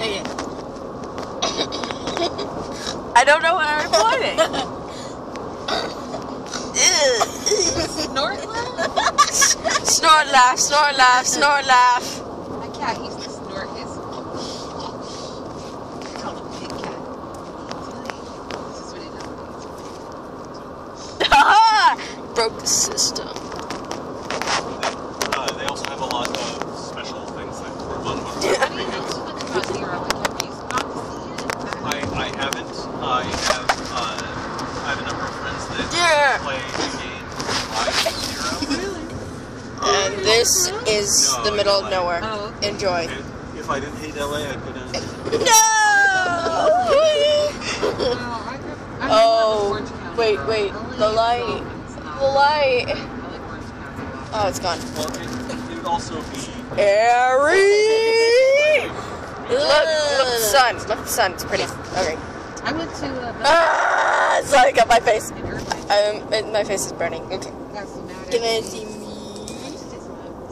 Okay. I don't know where I'm pointing. Snort laugh? snort laugh, snort laugh, snort laugh. My cat used to snort his. I call him Big Cat. This is what he does. Broke the system. Uh, they also have a lot of special things that were on How do you know weekends. too much about Zero? Like, have you gone to see it? I, I haven't. I have uh, I have a number of friends that Yeah. play the game Live Zero. And this is No, the middle of nowhere. Oh, okay. Enjoy. If I didn't hate LA, I'd go down. No! No, I grew I grew up in Oh, Orange wait, wait, the light. The light. I like Orange County a lot. Oh, it's gone. Well, it, it would also be. Airy! Look, look the sun. Look the sun. It's pretty. Okay. I went to uh, the Ah, it's like up my face. Um, and my face is burning. Okay. Give so at me. see me? That's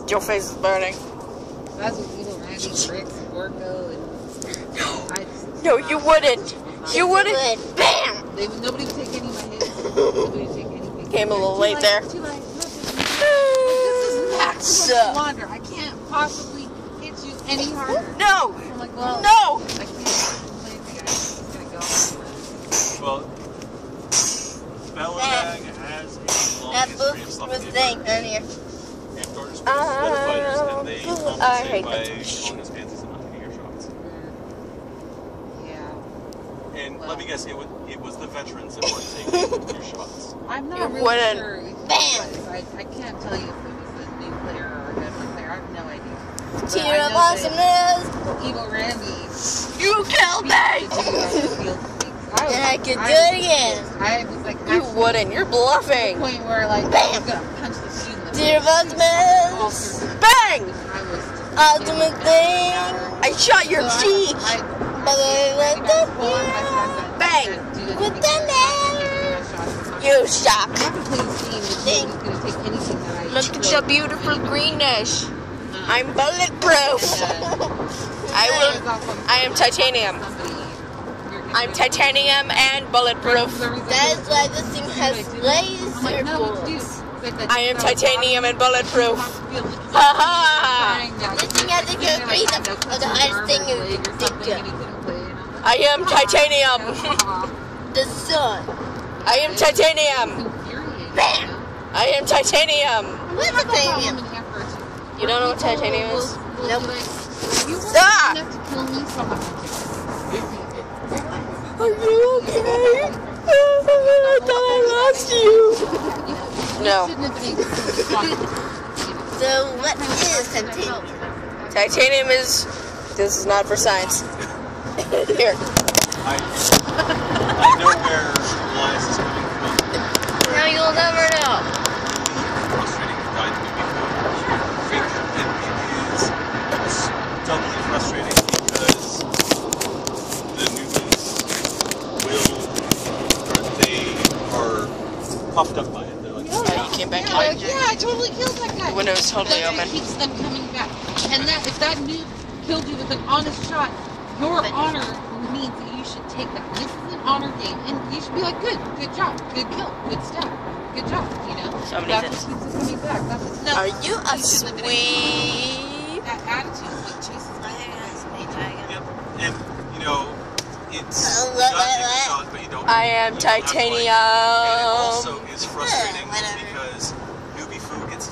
Your face is burning. with Evil Randy, Bricks, Gorko, and I just, No, you wouldn't. You wouldn't. Bam! They, nobody would take any of my hits. Nobody would take anything. Came a little late late, there. Too late. This is Max So- Wander. I can't possibly hit you any harder. No! I'm like, well, No! I can't play the guy. It's gonna go. Well, Spellbag has a long That history book of stuff was they saying earlier. And Gordon's Ah, and they I hate by that. blowing his and not hitting your shots. Yeah. And Well. let me guess, it was, it was the veterans that weren't taking your shots. I'm not You really wouldn't. sure. who Bam! I, I can't tell you if it was a new player or a veteran player. I have no idea. But Cheer I awesomeness! Evil Randy You killed me! do on the. I Then could do was- it again. I was like, You wouldn't. You're to the bluffing. point where like Bam! I was gonna punch the shoe in the Cheer face. up, awesomeness! Bang! I Ultimate thing! I shot your cheek. But I let I them pull on my shotgun. Bang! With the that You suck. I'm not gonna play this game with Ding. nobody's gonna take anything that I Look at your beautiful greenish. I'm bulletproof. I will. goes off on I am titanium. somebody, you're gonna I'm titanium and bulletproof. That is why this thing has laser bullets. I am titanium and bulletproof. Ha ha! Trying that. This thing has a good Like, reason I the touching thing or you leg or can something think and he couldn't play it. I'm like, I am titanium. The sun. I am titanium. I am titanium. What's I have no titanium? problem in effort. You don't know what titanium is? Nope. be like, You weren't enough to kill me, so I'm not gonna take it." Are you okay? I thought I lost you. You know, No. you shouldn't have been able to respond, you know. So what is titanium? Titanium is. This is not for science. Here. I, I know where Elias is coming from. Now you'll never know. Frustrating to die to me before. And it is doubly frustrating because the newbies will, they are puffed up by it. They're like, Oh, you came back Yeah, here. like, yeah, I totally killed that guy. The window is totally that open. keeps them coming back. And that if that noob killed you with an honest shot, your honor means that you should take that. This is an honor game, and you should be like, good, good job, good kill, good stab, good job. You know, Somebody that's did. what keeps them coming back. That's what's no, Are you a you should sweep? That attitude is what chases my Yep. And, you know, it's, Uh, you what, gotta a what? shot, but you don't. I am you don't have to, titanium. And it also is frustrating whatever. because newbie food gets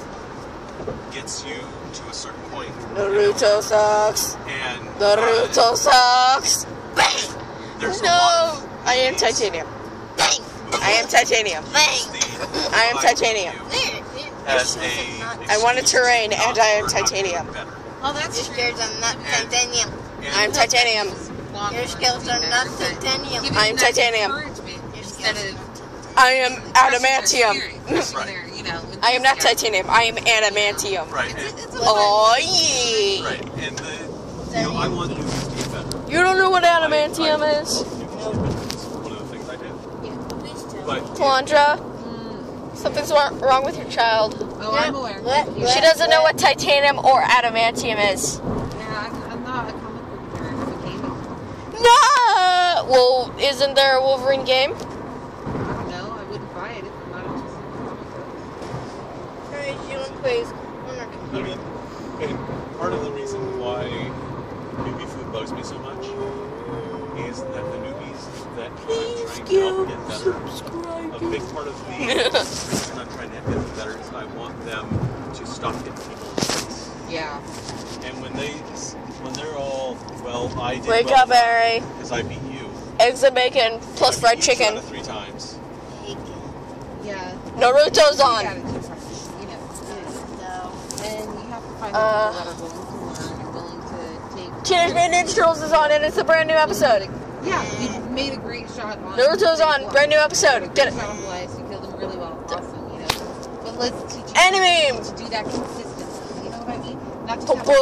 gets you to a certain point. Naruto sucks. And Naruto sucks. Bang! there's a No! lot of I am titanium. Bang! I am titanium. Bang! I am titanium. do There, there. As This a is not- I want a terrain, to and I am learn how to do it titanium. better. Oh, that's Your skills are not And- titanium. And I'm titanium. Your skills are not titanium. I am titanium. Your skills I am adamantium. I am not titanium. I am adamantium. Right. It's, it's Oh yeah. right. And the you know, I want newbies to get better. You don't know what adamantium I- I is? want newbies to get better. It's one of the things I do. Please But Kalandra, Mm. something's wrong wrong with your child. Oh, I'm aware. What? Yeah, She doesn't know what titanium or adamantium is. I'm, I'm not a comic book nerd. I'm a gaming Well, isn't there a Wolverine game? I don't know. I wouldn't buy it if I'm not interested. Alright, you want to play on our I mean, and part of the reason why newbie food bugs me so much is that the newbies that I'm trying to help get better, a big part of the reason I'm trying to help get them better is I want them to stop hitting people in the face. Yeah. And when they, when they're all, well, I did Wake well up, Harry. because I beat you. Eggs and bacon plus I fried you chicken. three times. Yeah. Naruto's You on. gotta do something, you know. And you have to find Uh, people that are willing to learn and willing to take. Teenage Mutant Ninja Turtles is on, and it's a brand new episode. Yeah, you made a great shot on. Naruto's on, brand new episode. Get it. Shot you killed him really well. Awesome, you know. But let's teach Anime. to do that consistently. You know what I mean? Not just have luck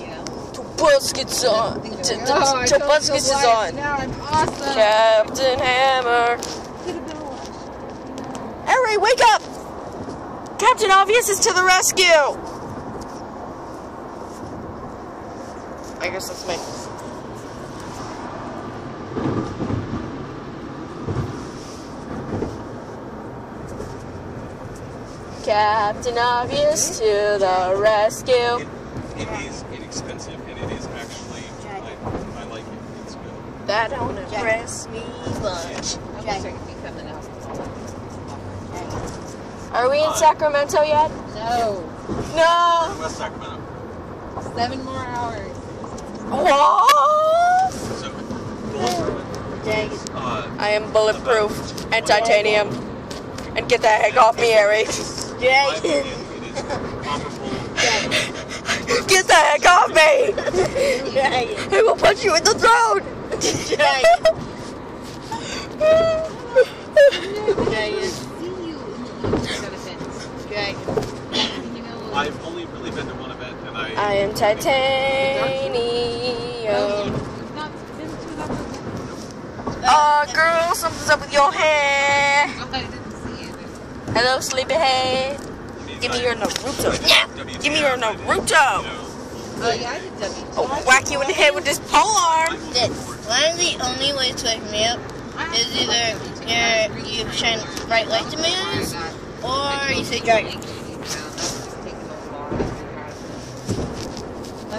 You know. Tobuskets on. Things T- are t- like, oh, Tobuskets is on. Now I'm awesome. Captain Hammer. Could have been a lot. Harry, wake up! Captain Obvious is to the rescue! I guess that's me. Captain Obvious to the rescue. It, it is inexpensive and it is actually, I, I like it. It's good. That don't impress me much. I wish I could become an alcoholic. Are we in Sacramento yet? No. No! West Sacramento. Seven more hours. What? So, bulletproof. Dang. Uh, I am bulletproof and titanium. And get the heck off me, Harry. in my Dragon. opinion, it is comparable. Get the heck off me! Dragon. I will punch you in the throat! Dragon. Dragon. See you in the evening at events. Dragon. You know, I've only really been to one event and I. I am oh, titanium. you've not been to enough events. Uh, girl, something's up with your hair. Oh, I didn't see it. Hello, sleepyhead. I Give me your Naruto. Yeah! Give me your I did, Naruto. you Oh, yeah, I did W. I'll whack you in the head with this pole arm. I'm looking This. forward to One of the only ways to wake me up is either you're, you shine bright light to me, or you say dragon.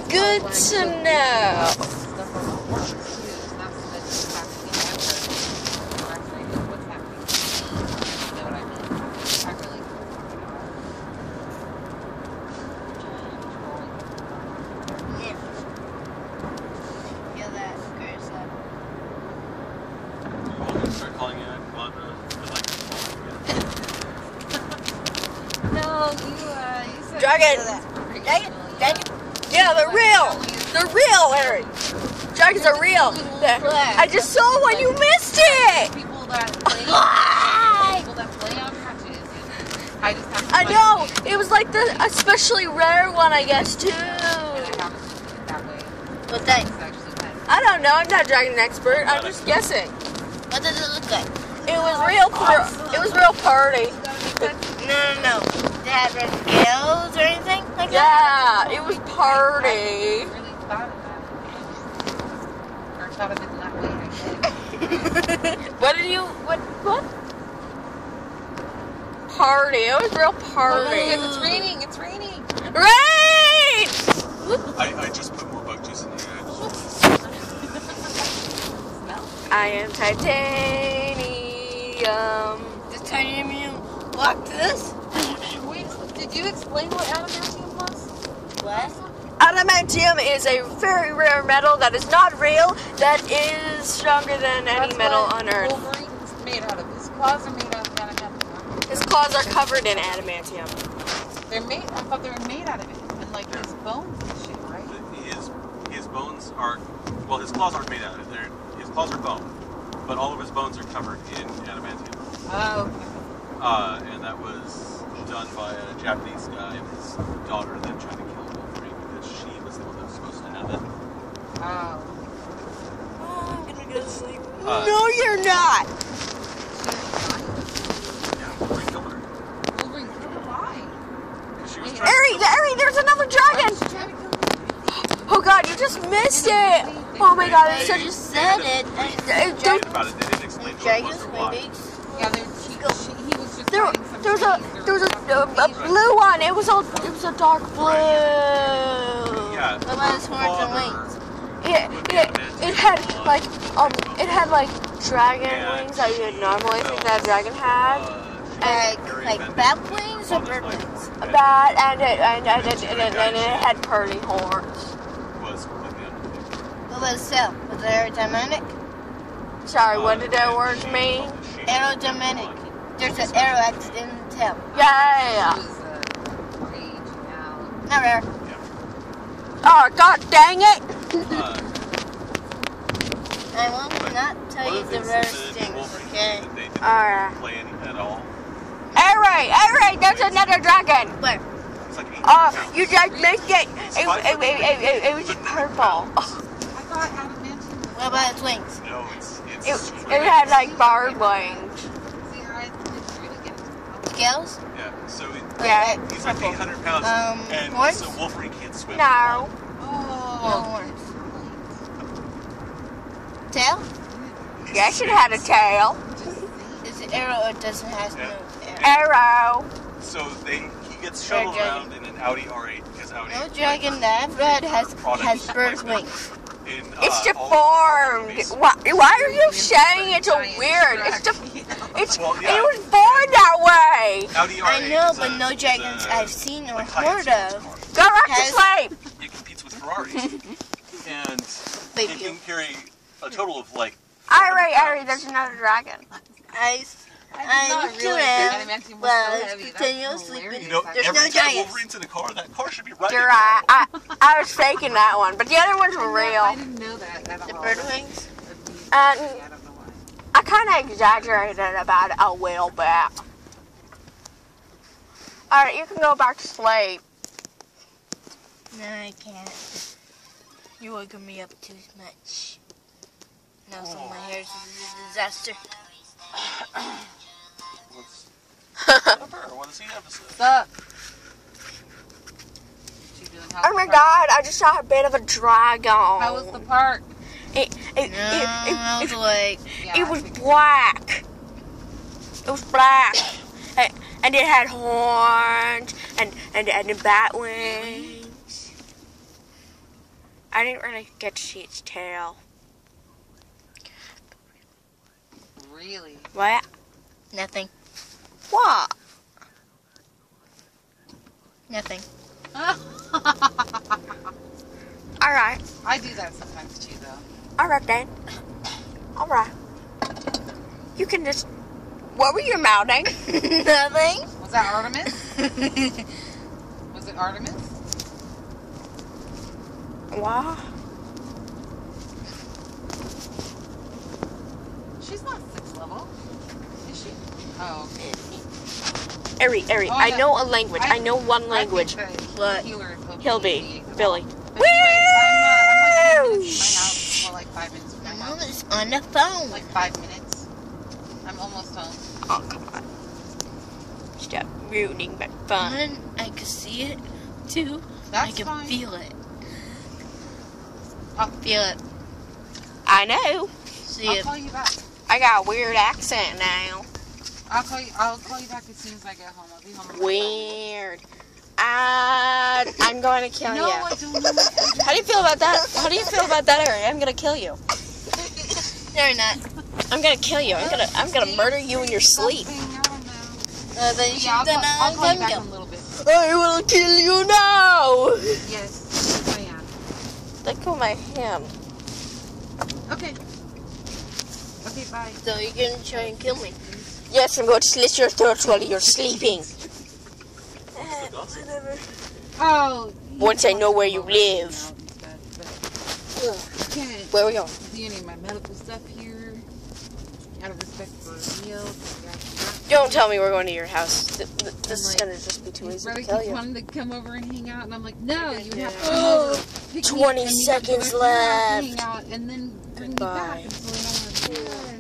Good to know. Yeah. Feel that, Chris. uh, You want me to start calling you Wanda? I like it. No, you, uh, you said Dragon. Dragon. Dragon. Yeah, they're real. They're real, Harry. Dragons are real. I just saw one. You missed it. People that play, Why? people that play on matches. and I just have to I find know. It was like the especially rare one, I guess, too. that have it that way. What that? It's actually nice. I don't know. I'm not a dragon expert. I'm just guessing. What does it look like? It was real. par- It was real party. No, no, no. Did have red scales or anything like that? Yeah, it was party. really thought of that. Or thought of it that way, I guess. What did you? What? What? Party. It was real party. Oh, because it's raining, it's raining. Rain! I, I just put more bug juice in the edge. I am titanium. Does titanium block this? Wait, you explain what adamantium was? What? Adamantium is a very rare metal that is not real, that is stronger than any That's metal what on Earth. Wolverine's made out of. His claws are made out of adamantium. His claws are covered in adamantium. They're made. I thought they were made out of it, and like his bones and shit, right? His his bones are well, his claws aren't made out of it. They're, his claws are bone, but all of his bones are covered in adamantium. Oh, Uh, and that was done by a Japanese guy and his daughter then tried to kill Wolverine because she was the one that was supposed to have it. oh. Oh, I'm gonna go to sleep. Uh, no, you're not. Yeah, Wolverine killed her. Wolverine killed why? 'Cause she was Hey, trying Ari, Ari, there's another dragon. was she trying to kill Wolverine? Oh God, you just missed it. They- They Oh my God, They it's such just said it. They- And they- About it, they didn't explain to dragons, maybe. Yeah, they, she, she, he was just There, fighting was a Chinese. there was a, a, a blue one. It was a it was a dark blue. Yeah. About his horns and wings? It, it, it had like um it had like dragon Yeah. wings that you would normally think that a dragon had. Uh, Like, like bat wings or bird wings? life. That and it and, and, it, and, it, and it had pearly horns. was. What his tail? Was it aerodynamic? Sorry, what Uh, did that word mean? the There's an arrow in the tail. Yeah. It was uh, out. Not rare. Oh God dang it! Uh, I will not tell you the the rare things things, okay? did that they didn't Alright. play any at all. Alright, alright, there's another dragon. Where? It's like eight Oh, you just missed it. It, it, it, it, it, it was purple. I thought adamantium was What about its wings? No, it's it's. It, it had like barred wings. See, I didn't really get it. Scales? Yeah, so it, Yeah. he's like 800 pounds, Um, and horns? so Wolverine can't swim. No. No Oh. horns. Tail? Yes, it had a tail. Is it arrow or does it have Yeah. no arrow? Arrow. So they he gets shuttled Dragon. around in an Audi R8 because Audi. No dragon that I've has has bird wings. In, uh, It's all- deformed. Why, why are you saying it's a weird? It's de- it's Well, yeah. it was born way. I know, but a- no dragons a, I've seen or like, heard of. sports car. Go back to Has- sleep. It competes with Ferraris, and Thank it you. can carry a total of like. Alright, alright, there's another dragon. I, I not used to realize am. that adamantium was Well, so it's heavy. That's continuously hilarious. You know, There's every no time giants. Wolverine's in a car, that car should be right. You're right. I, I was faking that one, but the other ones were real. I didn't know that at The bird wings? And I don't know why. I kind of exaggerated about it a little bit. Alright, you can go back to sleep. No, I can't. You waking me up too much. Now so my hair's a disaster. Let's. I want to the episode. What's up? She doing house Oh my party? god, I just saw a bit of a dragon. How was the park? It, it, No, it, I it, was like, Yeah, it was black. It was black. And, it had horns and, and, and bat wings. I didn't really get to see its tail. Really? What? nothing. What? Nothing. Alright. I do that sometimes too, though. Alright then. Alright. You can just. What were you mouthing? nothing? Was that Artemis? Was it Artemis? What? She's not six level, is she? Oh, okay. Eri, Eri, Oh, I yeah. know a language. I, I- know one I language. think the What? healer is He'll be. 88. Billy. But I'm, uh, I'm like 10 minutes from my Woo! house. Well, like five minutes from my My house. mom is on the phone. Like five minutes. I'm almost home. Oh, come on. Stop ruining my fun. I can see it too. I can fine. feel it. I'll- Feel it. I know. See I'll it. call you back. I got a weird accent now. I'll call you. I'll call you back as soon as I get home. I'll be home. Weird. Uh, I'm going to kill. No, you. I don't know. How do you feel about that? How do you feel about that, Eri? I'm gonna kill you. No, you're not. I'm gonna kill you. I'm gonna I'm gonna murder you in your sleep. Uh, then you Yeah, I'll have done call, I'll call you a back in a little bit. I will kill you now. Yes, I am. Let go of my hand. Okay. Okay, bye. So you're gonna try and kill me. Yes, I'm going to slit your throat while you're sleeping. Oh. Once I know where you live. Where are we going? do any of my medical stuff here. Out of respect for. Don't tell me we're going to your house. Th- th- This is like, gonna just be too easy to keeps you. wanting to come over and hang out, and I'm like, no, you would have to Yeah. come over, pick 20 and you have to go seconds back to your house, left. Hang out, and then bring me Goodbye. back.